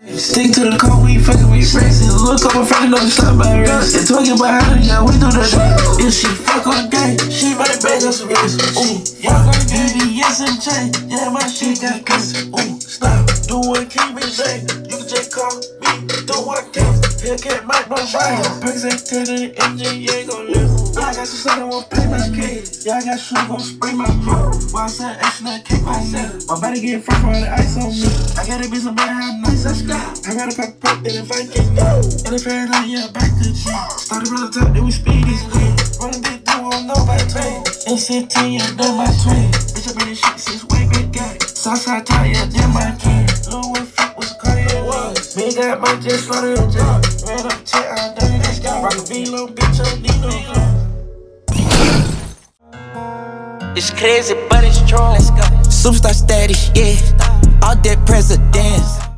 Stick to the code, we fucking with racing. Look up my friend, know the stop by race. And talking about how to yeah, we do the. If she fuck on gang, she might bag us some wrist. Ooh, fuck on BBS and chain. Yeah, my shit got cuts. Ooh, stop. doing me safe. You can just call me. Do what can. Hellcat might no fire. Perks ain't telling the engine, ain't gon' live. I got some stuff that won't pay my kid. Yeah, I got shit gon' spray my mouth. Why I said action cake on me. My body get fresh from the ice on me. I gotta be somebody how nice I got. I gotta pop pop that if I can go. And if yeah, back to G. Started from the top, then we speed this way. Running big do on nobody pay. NCT, yeah, done my twin. Bitch, I been this shit since way back got it. Southside tie, yeah, damn my kid. Lil' Will Fit was a Cartier was. Me got my jet slaughter and jet. Ran up check, I done this guy. Rock a V-Lo, bitch, I need no. It's crazy, but it's true. Let's go. Superstar status, yeah. All dead presidents.